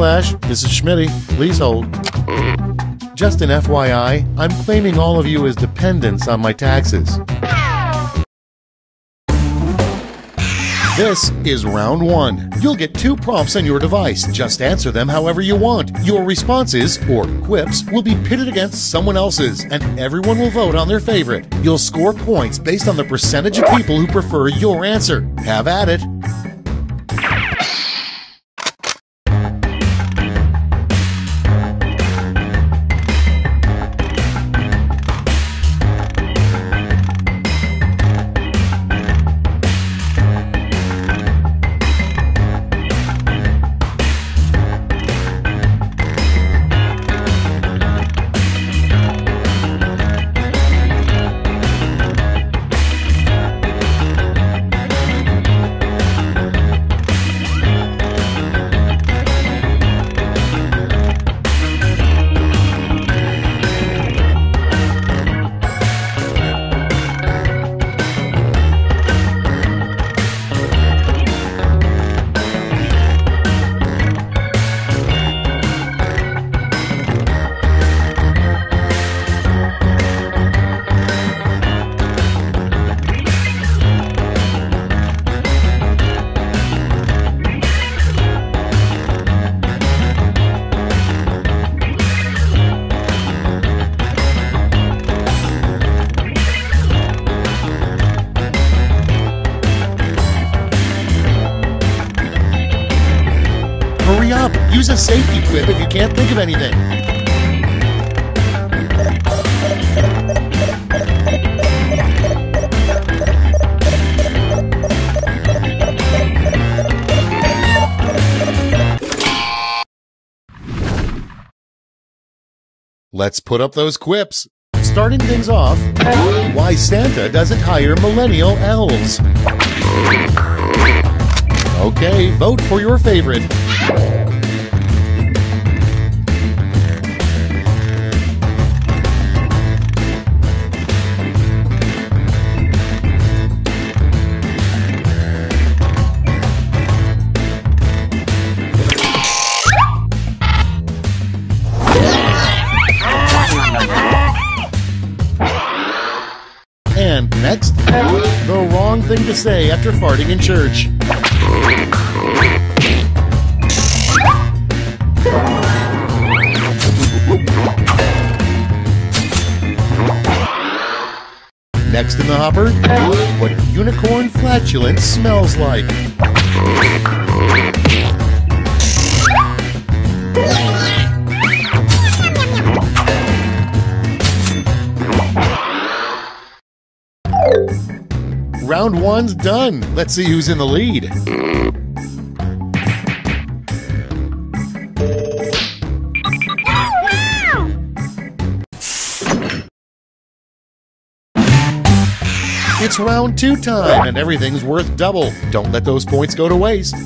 This is Schmitty. Please hold. Just an FYI, I'm claiming all of you as dependents on my taxes. This is round one. You'll get two prompts on your device. Just answer them however you want. Your responses, or quips, will be pitted against someone else's, and everyone will vote on their favorite. You'll score points based on the percentage of people who prefer your answer. Have at it. Use a safety quip if you can't think of anything. Let's put up those quips. Starting things off, why Santa doesn't hire millennial elves. Okay, vote for your favorite. Next, the wrong thing to say after farting in church. Next in the hopper, what unicorn flatulence smells like. Round one's done. Let's see who's in the lead. It's round two time, and everything's worth double. Don't let those points go to waste.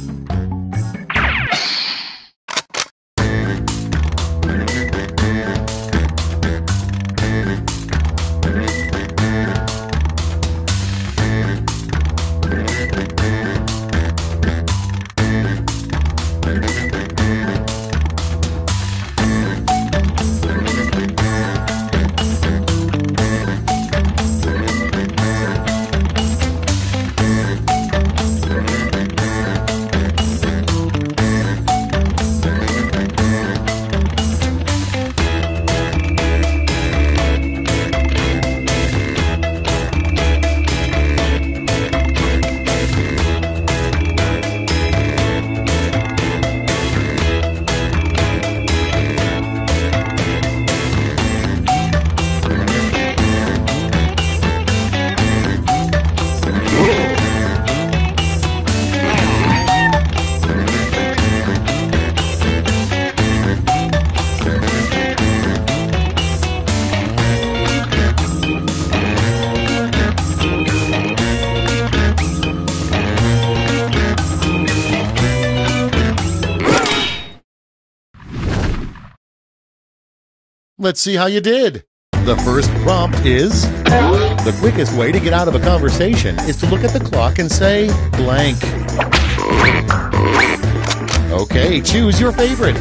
Let's see how you did. The first prompt is The quickest way to get out of a conversation is to look at the clock and say blank. Okay, choose your favorite.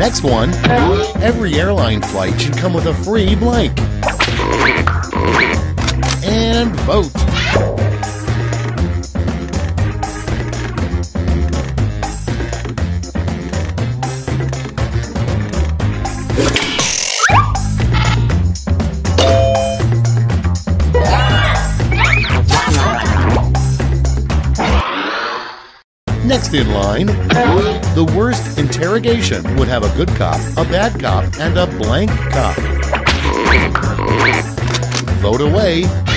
Next one, every airline flight should come with a free blank. And vote. Next in line, the worst interrogation would have a good cop, a bad cop, and a blank cop. Vote away.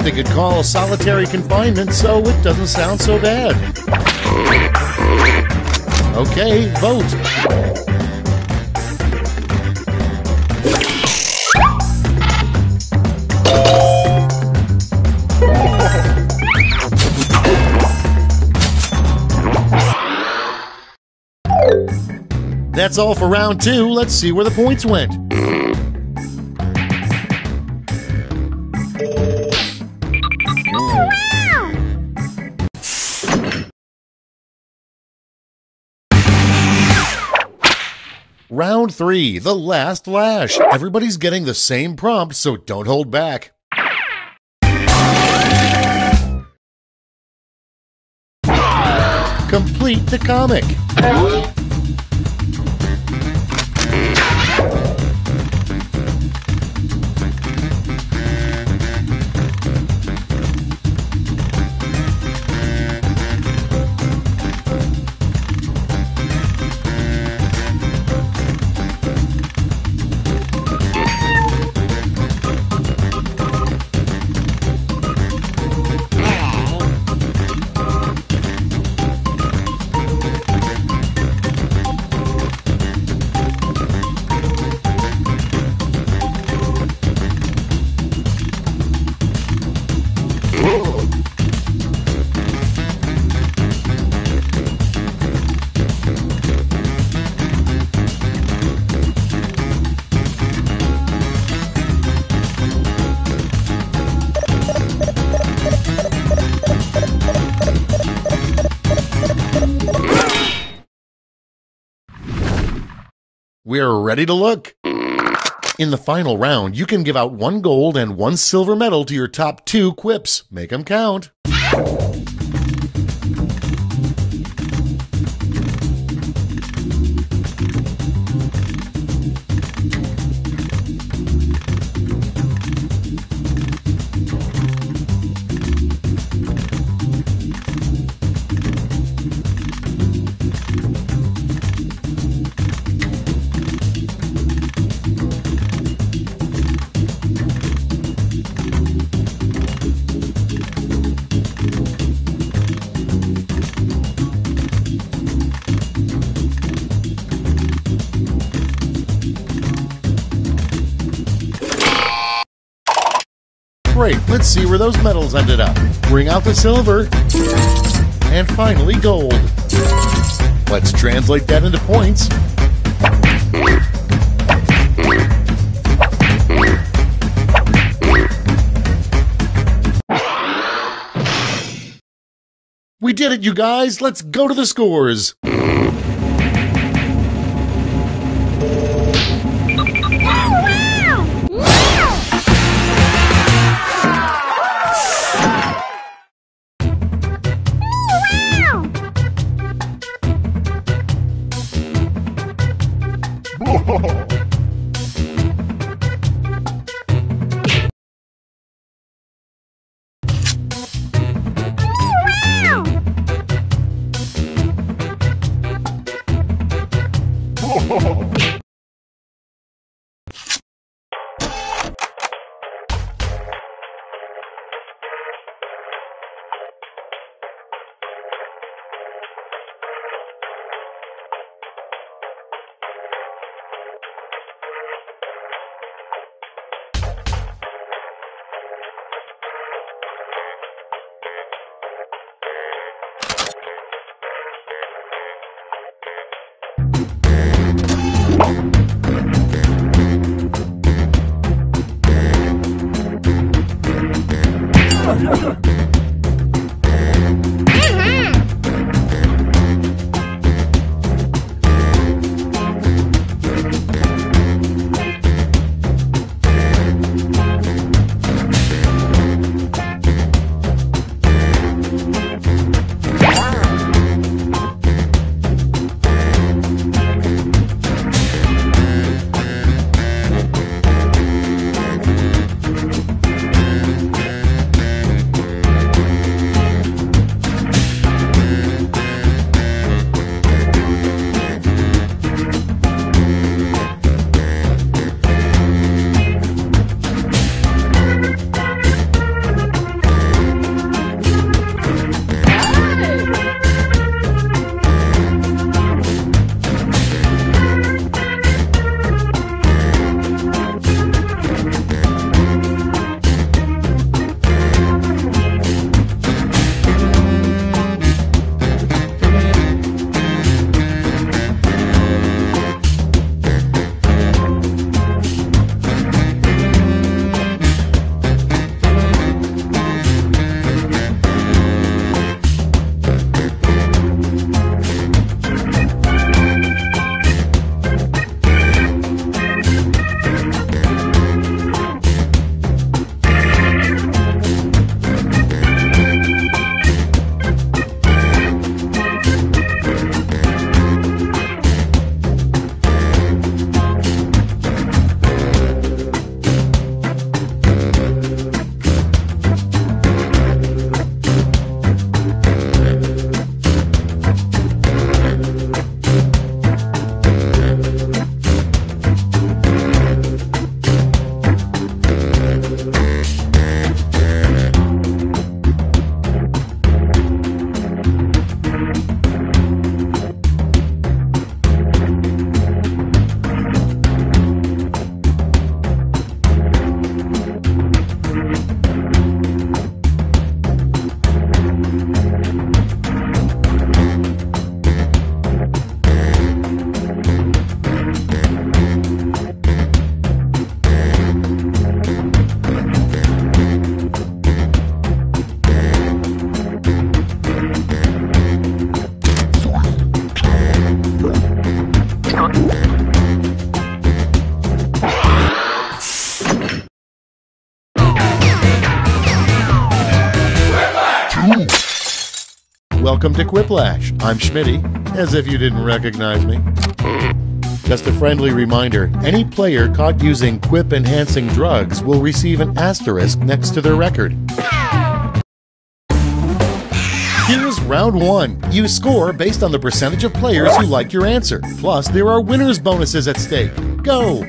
What they could call solitary confinement, so it doesn't sound so bad. Okay, vote. That's all for round two. Let's see where the points went. Round three, the last lash. Everybody's getting the same prompt, so don't hold back. Complete the comic. Ready to look. In the final round, you can give out one gold and one silver medal to your top two quips. Make them count. Let's see where those medals ended up. Bring out the silver. And finally, gold. Let's translate that into points. We did it, you guys! Let's go to the scores! Oh, Welcome to Quiplash. I'm Schmitty, as if you didn't recognize me. Just a friendly reminder any player caught using quip enhancing drugs will receive an asterisk next to their record. Here's round one. You score based on the percentage of players who like your answer. Plus, there are winners' bonuses at stake. Go!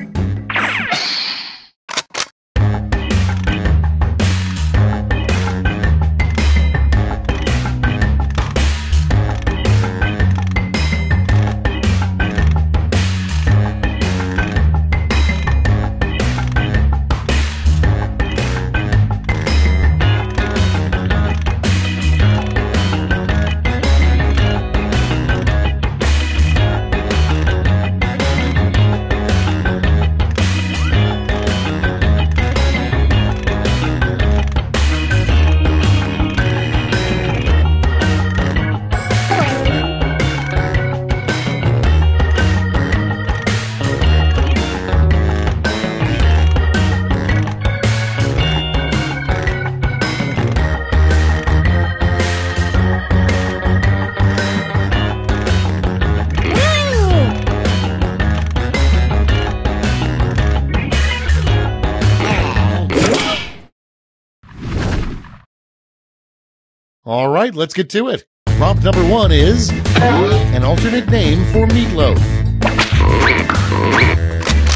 Right, let's get to it. Prompt number one is an alternate name for meatloaf.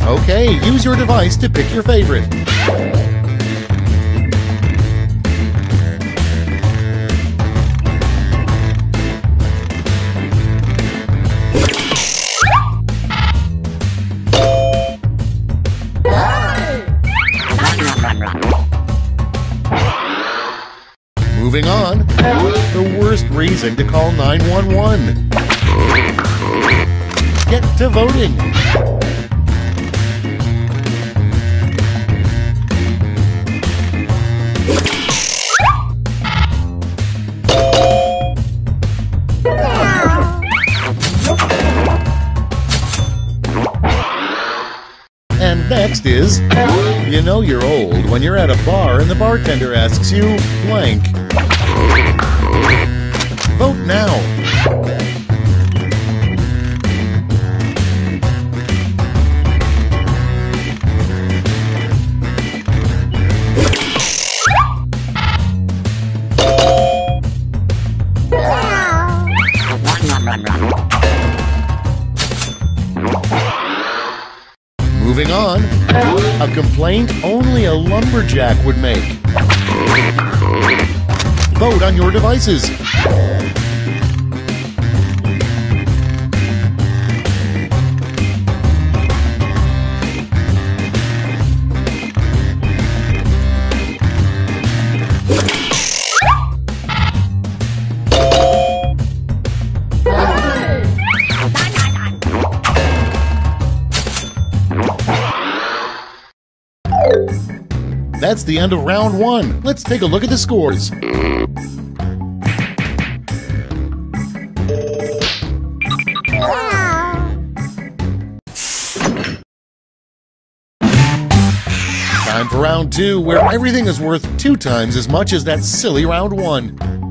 Okay, use your device to pick your favorite. Reason to call 911. Get to voting. And next is, you know you're old when you're at a bar and the bartender asks you blank. Vote now. Moving on, a complaint only a lumberjack would make. Vote on your devices. That's the end of round one. Let's take a look at the scores. Time two, where everything is worth two times as much as that silly round one.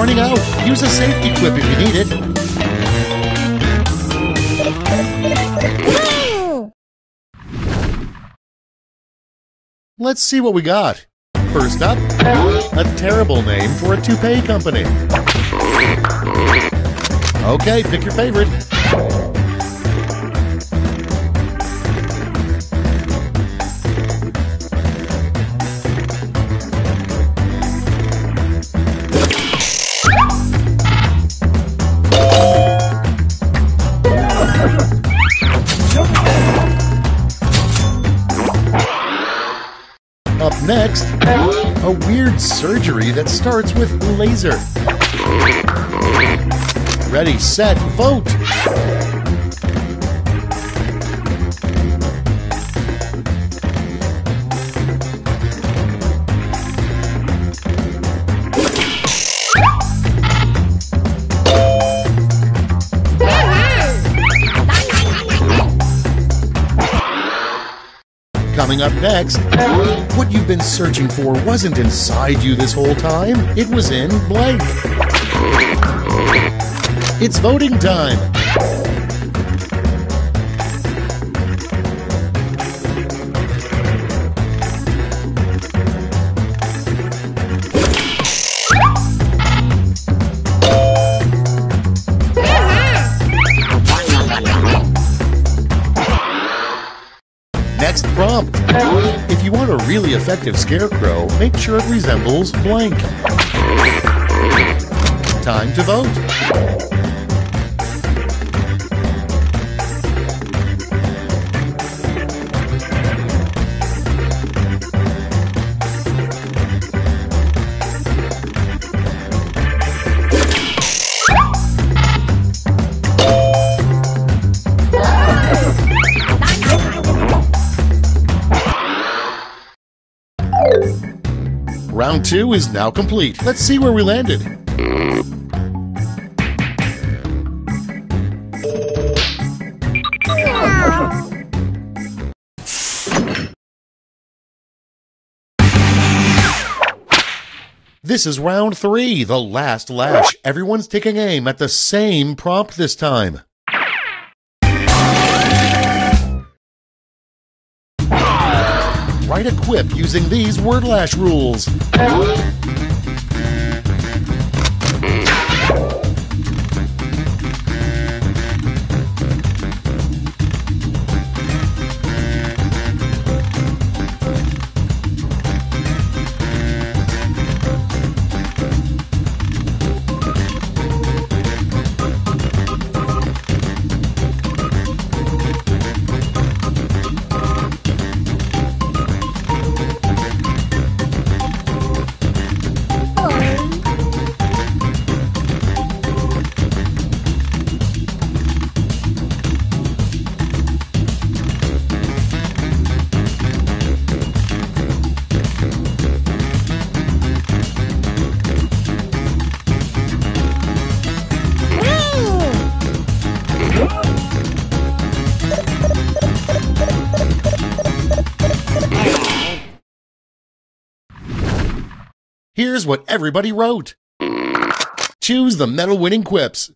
Running out. Oh, use a safety quip if you need it. Let's see what we got. First up, a terrible name for a toupee company. Okay, pick your favorite. Next, a weird surgery that starts with laser. Ready, set, vote! Coming up next, what you've been searching for wasn't inside you this whole time, it was in blank. It's voting time. Want effective scarecrow, make sure it resembles blank. Time to vote. Round two is now complete. Let's see where we landed. This is round three, the last lash. Everyone's taking aim at the same prompt this time. Write a quip using these word lash rules. Here's what everybody wrote. Choose the medal winning quips.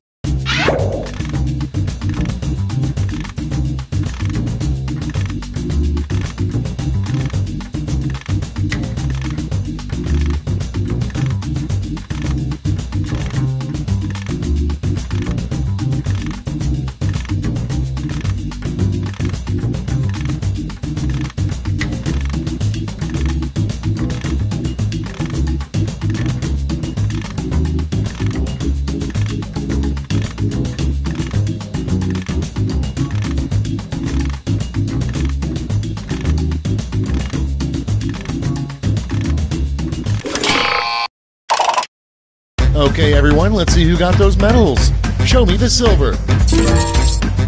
Let's see who got those medals. Show me the silver.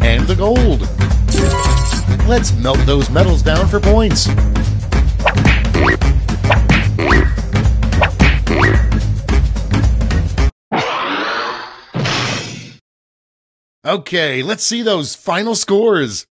And the gold. Let's melt those medals down for points. Okay, let's see those final scores.